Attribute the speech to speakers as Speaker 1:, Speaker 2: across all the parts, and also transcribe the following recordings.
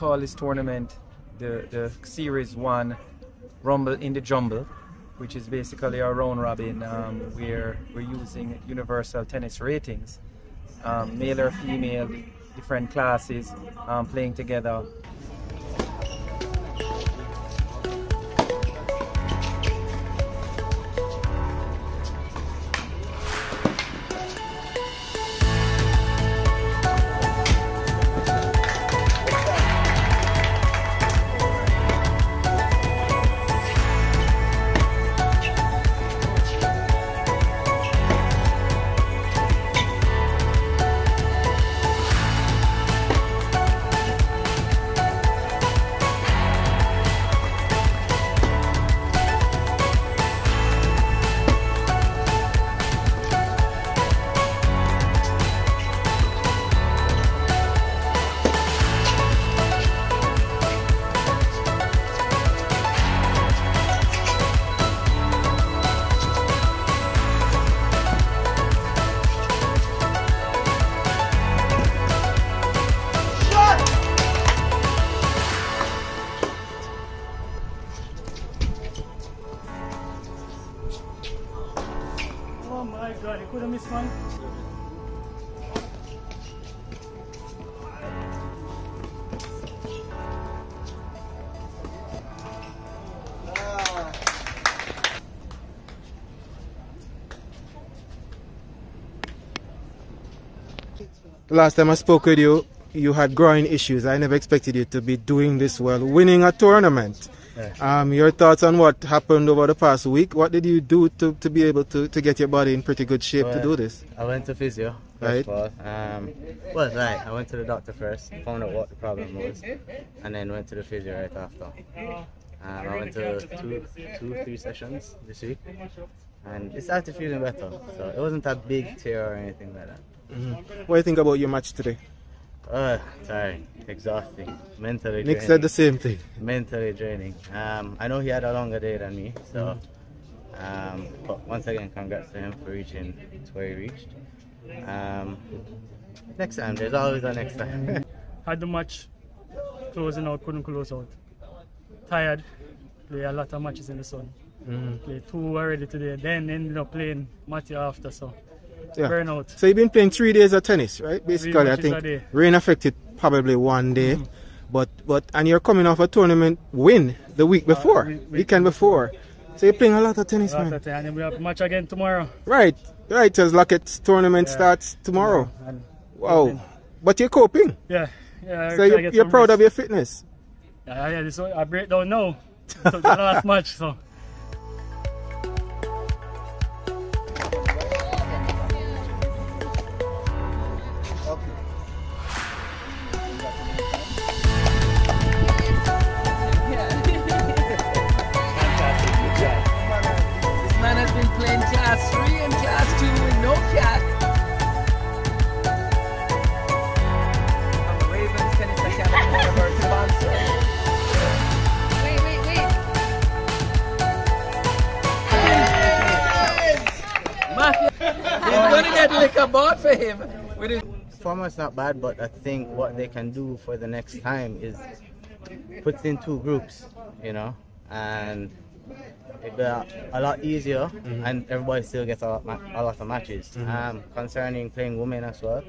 Speaker 1: call this tournament the, the Series 1 Rumble in the Jumble, which is basically our round robin. Um, where we're using universal tennis ratings, um, male or female, different classes um, playing together
Speaker 2: last time I spoke with you, you had growing issues. I never expected you to be doing this well, winning a tournament. Um, your thoughts on what happened over the past week? What did you do to, to be able to, to get your body in pretty good shape to do this?
Speaker 3: I went to physio.
Speaker 2: Right.
Speaker 3: First of all. Um, well, right. I went to the doctor first, found out what the problem was, and then went to the physio right after. Um, I went to two, two, three sessions this week, and it started feeling better. So it wasn't a big tear or anything like that.
Speaker 2: What do you think about your match today?
Speaker 3: Uh, tiring, exhausting, mentally
Speaker 2: Nick
Speaker 3: draining.
Speaker 2: said the same thing.
Speaker 3: mentally draining. Um, I know he had a longer day than me, so. Um, but once again, congrats to him for reaching to where he reached. Um, next time, there's always a next time.
Speaker 4: Had the match closing out, couldn't close out. Tired. Play a lot of matches in the sun. Mm-hmm. Play two already today. Then ended up playing Matty after, so
Speaker 2: Yeah.
Speaker 4: burnout.
Speaker 2: So you've been playing three days of tennis, right? Basically, I think rain affected probably one day, mm-hmm. but but and you're coming off a tournament win the week uh, before,
Speaker 4: week- week
Speaker 2: weekend before. So you're playing a lot of tennis,
Speaker 4: Lot
Speaker 2: man.
Speaker 4: of time. And then we have a match again tomorrow.
Speaker 2: Right, right. As Lockett's tournament
Speaker 4: Yeah.
Speaker 2: starts tomorrow. Wow. But you're coping.
Speaker 4: yeah, yeah.
Speaker 2: So you're, you're proud of your fitness.
Speaker 4: Yeah, yeah. This I don't know. so the last match, so.
Speaker 5: This He's gonna get liquor bought for him. With
Speaker 3: Format's not bad, but I think what they can do for the next time is put in two groups, you know, and it'd be a, a lot easier, and everybody still gets a lot, ma- a lot of matches. Um, concerning playing women as well,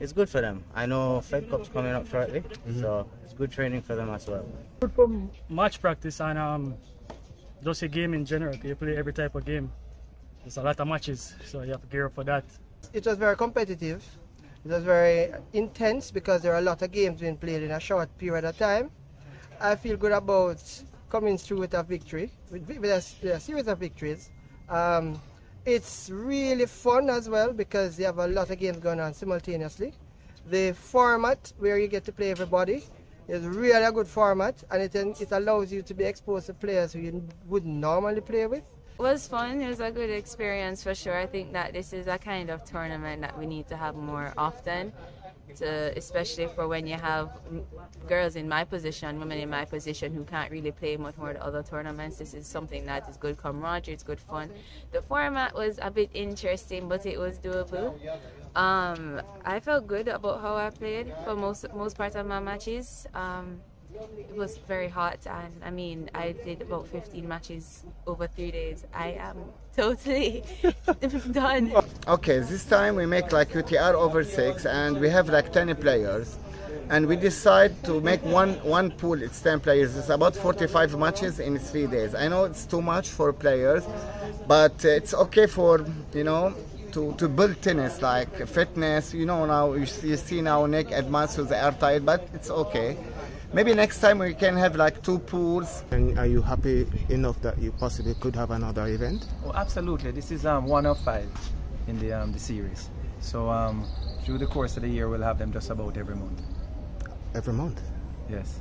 Speaker 3: it's good for them. I know Fed Cup's coming up shortly, so it's good training for them as well.
Speaker 4: Good for match practice and um, just a game in general. You play every type of game. There's a lot of matches, so you have to gear up for that.
Speaker 6: it was very competitive. It was very intense because there are a lot of games being played in a short period of time. I feel good about coming through with a victory, with, with a, with a series of victories. Um, it's really fun as well because you have a lot of games going on simultaneously. The format where you get to play everybody is really a good format and it, it allows you to be exposed to players who you wouldn't normally play with.
Speaker 7: It was fun. It was a good experience for sure. I think that this is a kind of tournament that we need to have more often, to, especially for when you have girls in my position, women in my position who can't really play much more the other tournaments. This is something that is good camaraderie. It's good fun. The format was a bit interesting, but it was doable. Um, I felt good about how I played for most most parts of my matches. Um, it was very hot, and I mean, I did about 15 matches over three days. I am totally done.
Speaker 8: Okay, this time we make like UTR over six, and we have like 10 players, and we decide to make one one pool. It's 10 players. It's about 45 matches in three days. I know it's too much for players, but it's okay for you know to, to build tennis like fitness. You know now you see, you see now Nick advances are tired, but it's okay. Maybe next time we can have like two pools.
Speaker 2: And are you happy enough that you possibly could have another event?
Speaker 1: Oh, absolutely. This is um, one of five in the um, the series. So um, through the course of the year, we'll have them just about every month.
Speaker 2: Every month?
Speaker 1: Yes.